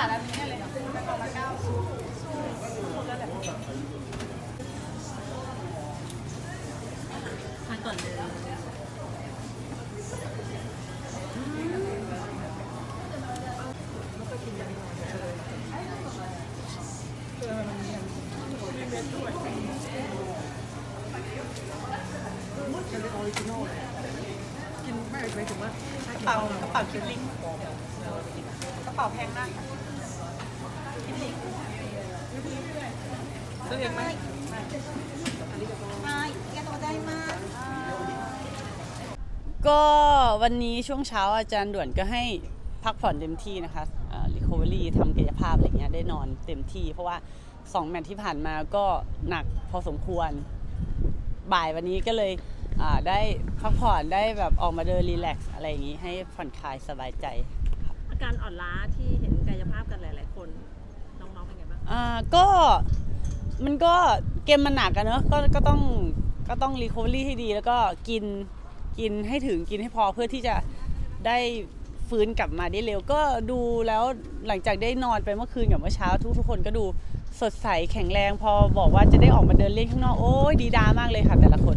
ขาดอันนี้เลยเป็นคนเก้าสู้สู้แล้วแหละมาก่อนเลยกิไม่ไปถึงว่ากระเป๋ากระเป๋าคิวลิงกระเป๋าแพงมาก ซื้อเองไหมก็วันนี้ช่วงเช้าอาจารย์ด่วนก็ให้พักผ่อนเต็มที่นะคะ recovery ทำกายภาพอะไรเงี้ยได้นอนเต็มที่ เพราะว่า 2 แมตช์ที่ผ่านมาก็หนักพอสมควร บ่ายวันนี้ก็เลยได้พักผ่อนได้แบบออกมาเดิน relax อะไรอย่างงี้ให้ผ่อนคลายสบายใจ อาการอ่อนล้าที่เห็นกายภาพกันหลาย ๆ คน น้องๆเป็นไงบ้างอ่าก็มันก็เกมมันหนักกันเนอะก็ก็ต้องก็ต้อง recovery ให้ดี แล้วก็กินกินให้ถึงกินให้พอเพื่อที่จะได้ฟื้นกลับมาได้เร็ว ก็ดูแล้วหลังจากได้นอนไปเมื่อคืนกับเมื่อเช้า ทุกทุกๆคนก็ดูสดใสแข็งแรง พอบอกว่าจะได้ออกมาเดินเล่นข้างนอกโอ้ยดีดามากเลยค่ะ แต่ละคน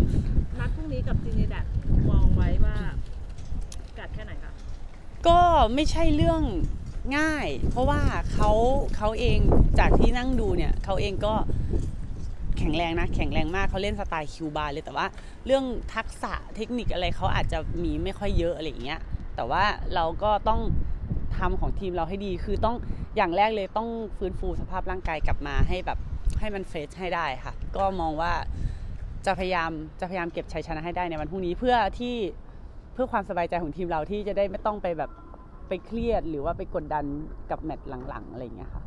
นัดพรุ่งนี้กับจีนีแดดมองไว้ว่ากัดแค่ไหนคะก็ไม่ใช่เรื่อง ง่าย เพราะว่าเขาเขาเองจากที่นั่งดูเนี่ยเขาเองก็แข็งแรงนะแข็งแรงมากเขาเล่นสไตล์คิวบาร์เลยแต่ว่าเรื่องทักษะเทคนิคอะไรเขาอาจจะมีไม่ค่อยเยอะอะไรอย่างเงี้ยแต่ว่าเราก็ต้องทำของทีมเราให้ดีคือต้องอย่างแรกเลยต้องฟื้นฟูสภาพร่างกายกลับมาให้แบบให้มันเฟรชให้ได้ค่ะ ก็มองว่าจะพยายามจะพยายามเก็บชัยชนะให้ได้ในวันพรุ่งนี้เพื่อที่เพื่อความสบายใจของทีมเราที่จะได้ไม่ต้องไปแบบ ไปเครียดหรือว่าไปกดดันกับแมตช์หลังๆอะไรอย่างเงี้ยค่ะ